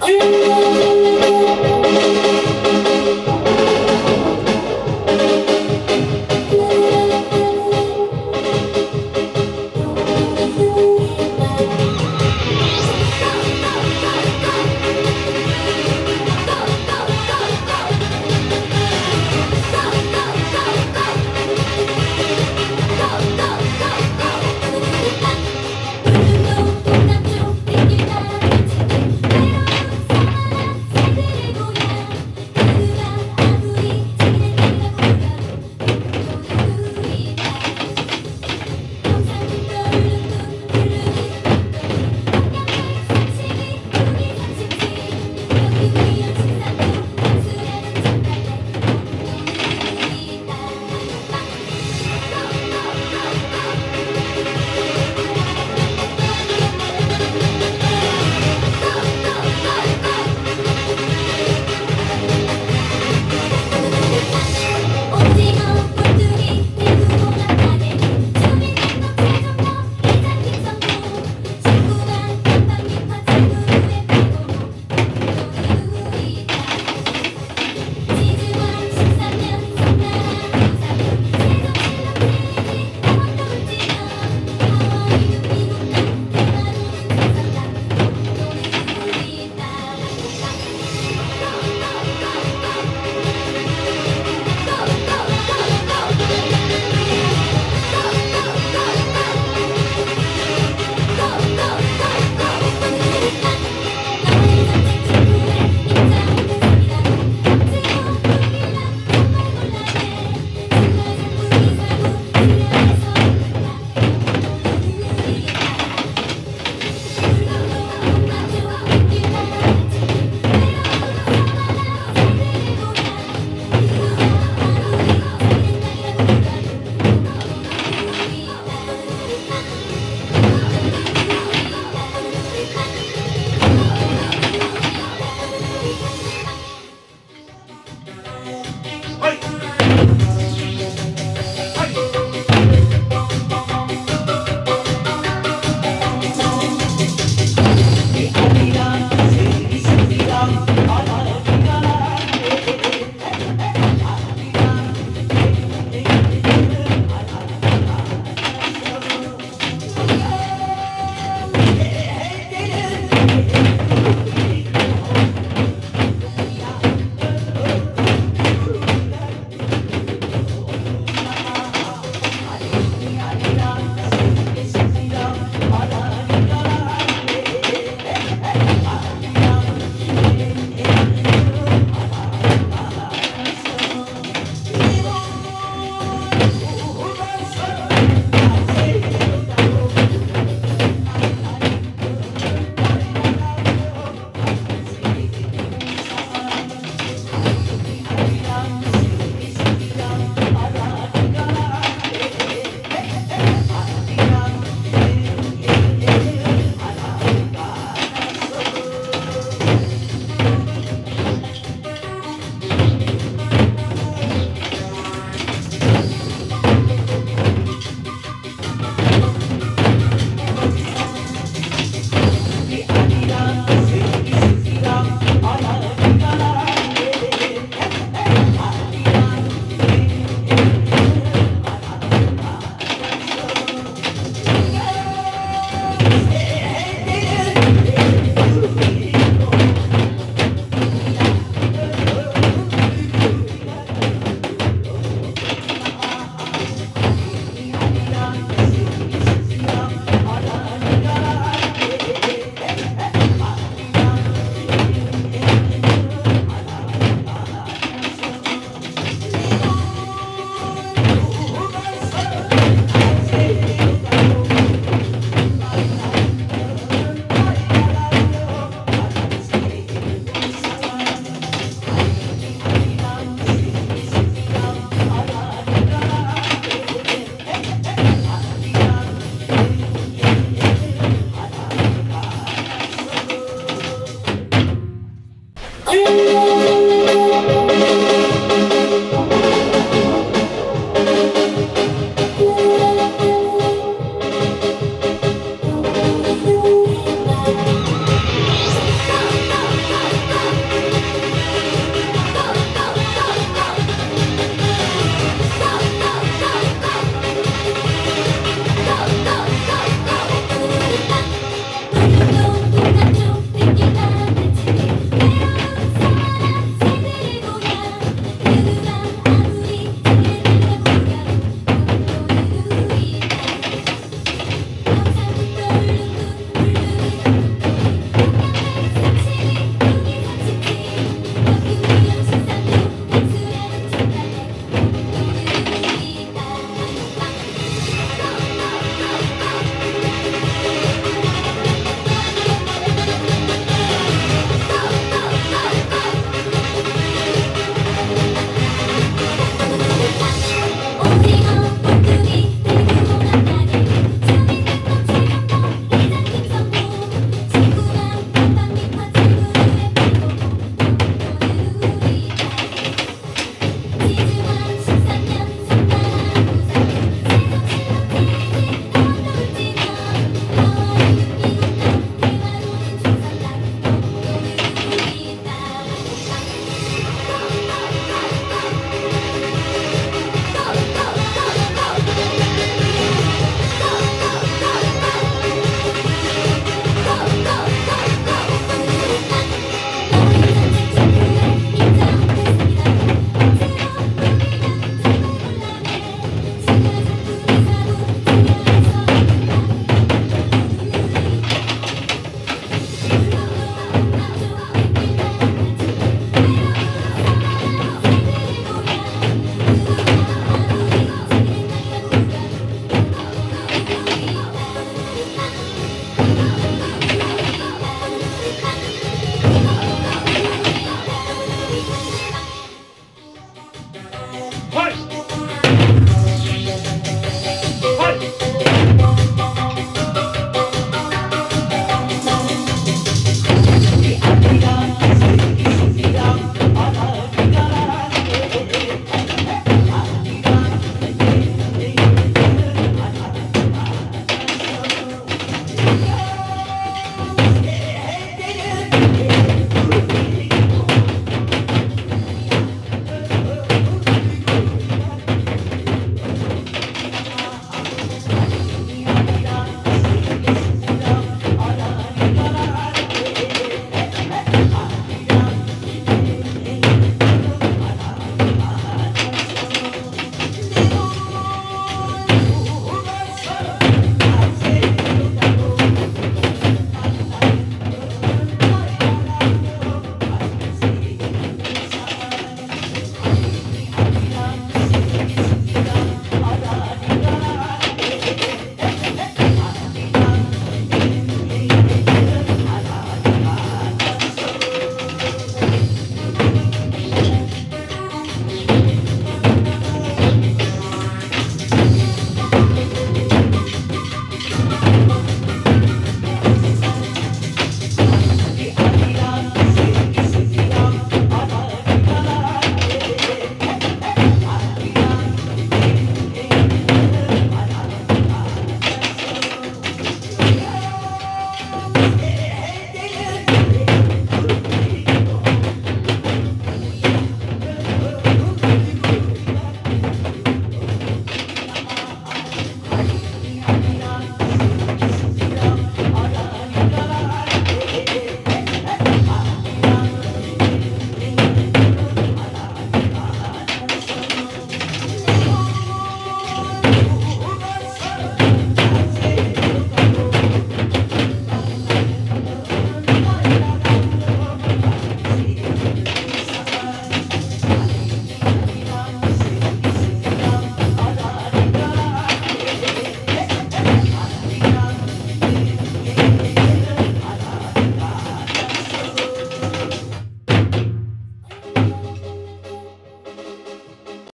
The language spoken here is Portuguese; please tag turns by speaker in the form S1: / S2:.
S1: Tchau!